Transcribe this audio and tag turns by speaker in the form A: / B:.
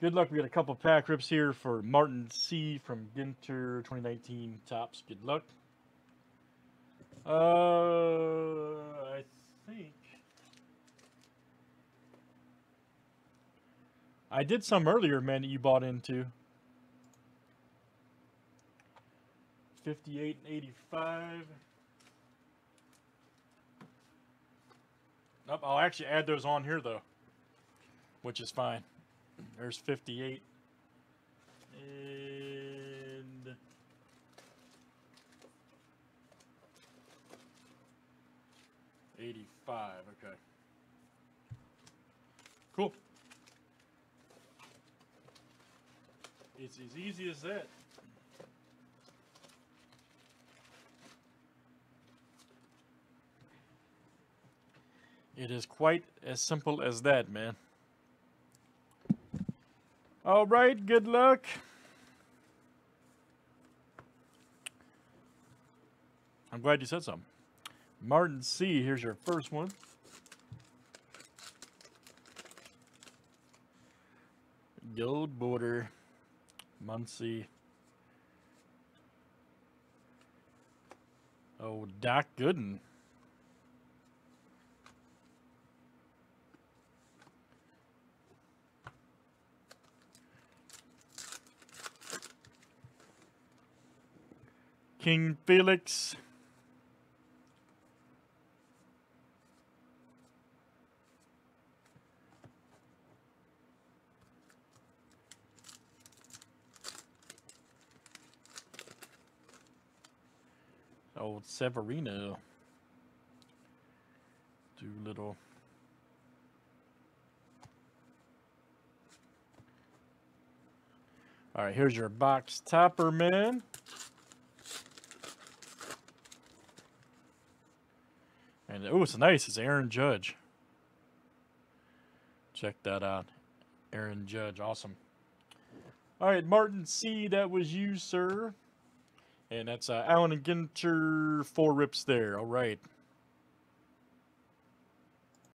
A: Good luck. We got a couple pack rips here for Martin C. from Ginter 2019 Topps. Good luck. Uh, I think I did some earlier, man, that you bought into. 58 and 85. Nope, I'll actually add those on here though, which is fine. There's 58 and Eighty-five. Okay. Cool. It's as easy as that. It is quite as simple as that, man. All right, good luck. I'm glad you said something. Martin C, here's your first one. Gold border, Muncy. Oh, Doc Gooden. King Felix. Old Severino. Doolittle. All right, here's your box topper, man. And oh, it's nice. It's Aaron Judge. Check that out. Aaron Judge, awesome. All right, Martin C, that was you, sir. And that's uh, Allen and Ginter, four rips there. All right.